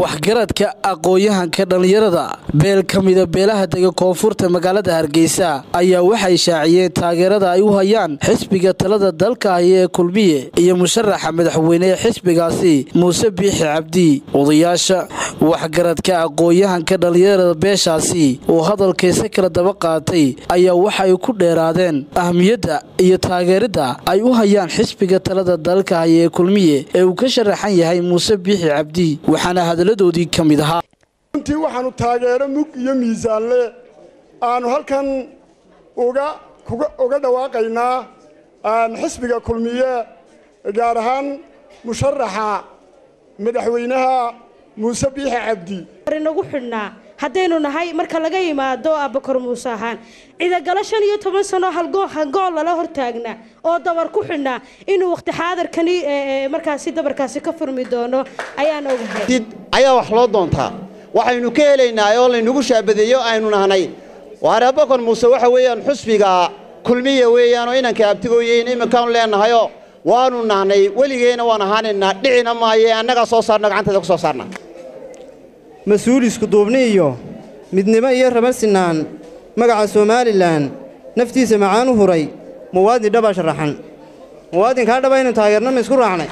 waxgaradka aqoon-yahanka dhallinyarada. Beel ka mida beelaha dega koonfurta magaalada hargeysa ayaa waxay shaaciyeen taageerada ay u hayaan xisbiga talada dalka haya ee kulmiye iyo musharaxa madaxweyne ee xisbigaasi muuse biixi cabdi. Odayaasha waxgaradka aqoon-yahanka dhallinyarada beeshaasi oo hadalkaysa kala daba qaatay ayaa waxay ku dheeraadeen ahmiyadda iyo taageerada ay u hayaan xisbiga talada dalka haya ee kulmiye ee uu ka sharaxan yahay muuse biixi cabdi waxaana hadalladoodii ka mid ahaa. Runtii waxaanu taageero mug iyo miisaanle. Aanu halkan uga uga dhawaaqaynaa xisbiga kulmiye gaar ahaan musharaxa madaxweynaha muuse biixi cabdi haddaynu nahay marka laga yimaado abakor muuse ahaan cidagalo shan iyo toban sano hangool lala hortaagnaa oo dabar ku xidhnaa inuu waqti xaadarkani markaasi dabarkaasi ka furmi doono ayaan ogahay ayaa wax loo doontaa? Waxaynu ka helaynaa oo laynagu shaabadeeyo aynu nahnay. Waar abakor muuse waxa weeyaan xusbiga kulmiya weeyaanoo inanka abtigooyeyn iminkaanu leenahayoo waanu nahnay weligeena waan ahaanaynaa dhicina maaye annagaa soo saarna gacanteeda ku soo saarna mas'uul iskuduubni iyo midnimo iyo rabar sinaan magaca somalilan naftiisa macaan u huray muwaadin dhabaa sharaxan. Muwaadinkaa dhaba aynu taageerno ma isku raacnay.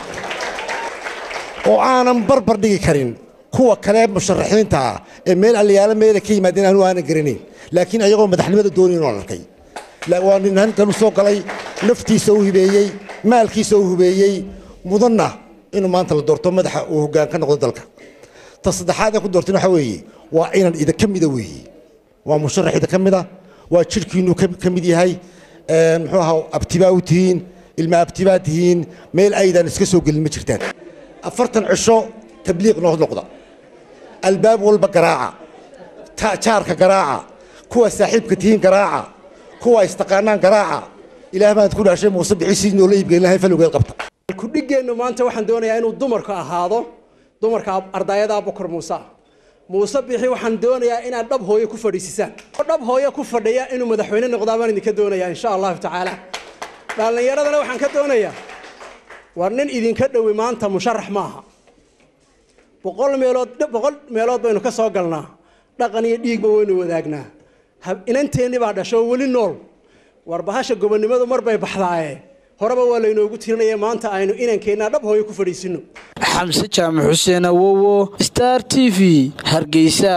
Oo aanan barbar dhigi karin kuwa kale musharaxiinta ah ee meel alliyaalo meela ka yimaadeen anu aanan garanayn. Laakiin ayagoo madaxnimada doonayn oon arkay. Waa nin halkan u soo galay naftiisa u hibeeyey maalkiisa u hubeeyey mudanna inuu maanta la doorto madaxa uu hoggaan ka noqdo dalka ta saddexaad ee ku doorteen waxaa weeye waa inan idinka mida weeye. Waa musharax idinka mida waa jidhkiinnu ka mid yahay muxuu ahaa abtibaa u tihiin ilma abtibaa tihiin meel aydan iska soo gelin ma jirtaan. Afartan cisho tabliiq noo noqda. Albaab walba garaaca. Jaarka garaaca. Kuwa saaxiibka tihiin garaaca. Kuwa istaqaanaan garaaca. Ilaah baad ku dhaashay muuse bixisii noola iibgelinahay falowgeed qabta. Kudhigeennu maanta waxaan doonayaa inuu dumarku ahaado dumarka ardayada bokor muuse muuse bixi waxaan doonayaa inaad dhab hooyo ku fadhiisisaan dhab hooyo ku fadhiya inuu madaxweyne noqdaa baan idinka doonayaa insha allahu tacaala. Dhallinyaradana waxaan ka doonayaa war nin idinka dhowi maanta musharax maaha. Boqol meelood boqol meelood baynu ka soo galnaa. Dhaqan iyo dhiigba waynu wadaagnaa. Inanteennii baa dhasho weli nool. War bahasha gobonnimadu mar bay baxdaaye horeba waa laynoogu tirinaya maanta aynu inankeenna dhab hooyo ku fadhiisino xamse jaamac xuseen awowo star t v hargeysa